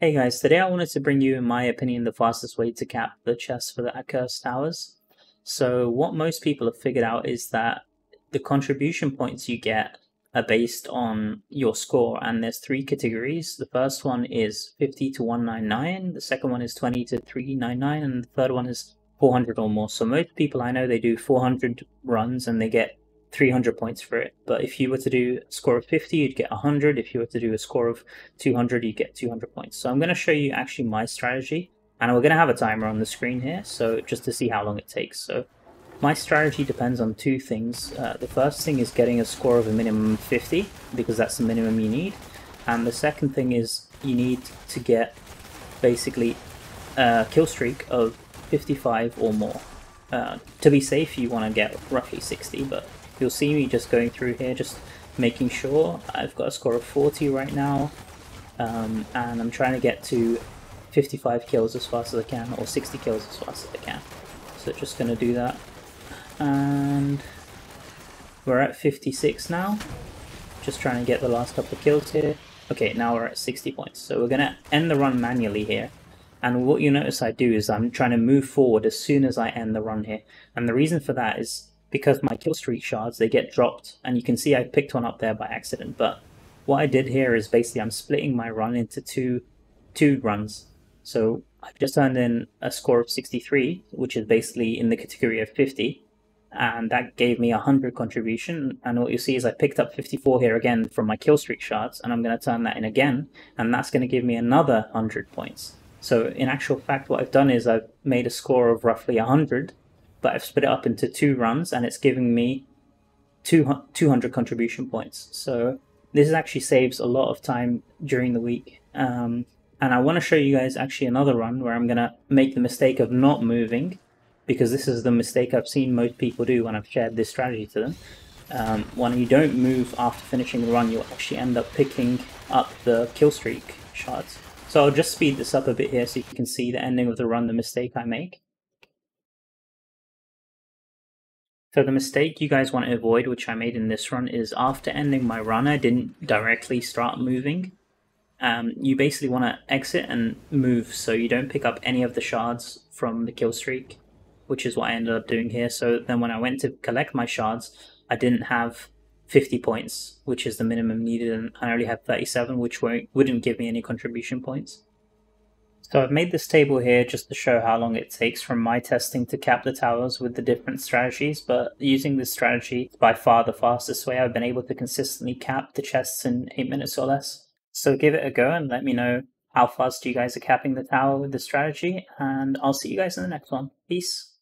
Hey guys, today I wanted to bring you, in my opinion, the fastest way to cap the chest for the Accursed Towers. So what most people have figured out is that the contribution points you get are based on your score, and there's three categories. The first one is 50 to 199, the second one is 20 to 399, and the third one is 400 or more. So most people I know, they do 400 runs and they get 300 points for it. But if you were to do a score of 50, you'd get 100. If you were to do a score of 200, you get 200 points. So I'm going to show you actually my strategy. And we're going to have a timer on the screen here, so just to see how long it takes. So my strategy depends on two things. Uh, the first thing is getting a score of a minimum 50, because that's the minimum you need. And the second thing is you need to get basically a kill streak of 55 or more. Uh, to be safe, you want to get roughly 60, but You'll see me just going through here, just making sure I've got a score of 40 right now, um, and I'm trying to get to 55 kills as fast as I can, or 60 kills as fast as I can. So just going to do that. And we're at 56 now. Just trying to get the last couple of kills here. Okay, now we're at 60 points. So we're going to end the run manually here. And what you notice I do is I'm trying to move forward as soon as I end the run here. And the reason for that is because my kill streak shards, they get dropped. And you can see I picked one up there by accident. But what I did here is basically I'm splitting my run into two, two runs. So I've just turned in a score of 63, which is basically in the category of 50. And that gave me a 100 contribution. And what you see is I picked up 54 here again from my kill streak shards. And I'm going to turn that in again. And that's going to give me another 100 points. So in actual fact, what I've done is I've made a score of roughly 100 but I've split it up into two runs and it's giving me 200 contribution points. So this actually saves a lot of time during the week. Um, and I want to show you guys actually another run where I'm going to make the mistake of not moving because this is the mistake I've seen most people do when I've shared this strategy to them. Um, when you don't move after finishing the run, you'll actually end up picking up the kill streak shards. So I'll just speed this up a bit here so you can see the ending of the run, the mistake I make. So the mistake you guys want to avoid, which I made in this run, is after ending my run, I didn't directly start moving. Um, you basically want to exit and move so you don't pick up any of the shards from the kill streak, which is what I ended up doing here. So then when I went to collect my shards, I didn't have 50 points, which is the minimum needed, and I only had 37, which wouldn't give me any contribution points. So I've made this table here just to show how long it takes from my testing to cap the towers with the different strategies, but using this strategy is by far the fastest way I've been able to consistently cap the chests in 8 minutes or less. So give it a go and let me know how fast you guys are capping the tower with the strategy, and I'll see you guys in the next one. Peace!